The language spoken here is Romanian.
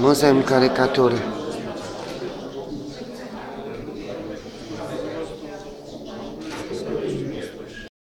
Musem caricatură.